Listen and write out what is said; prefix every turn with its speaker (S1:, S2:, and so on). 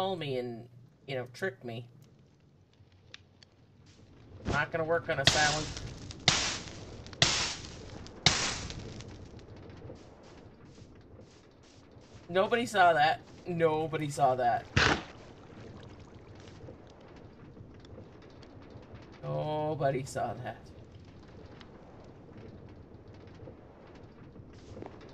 S1: call me and, you know, trick me. Not gonna work on a silent. Nobody saw that. Nobody saw that. Nobody saw that.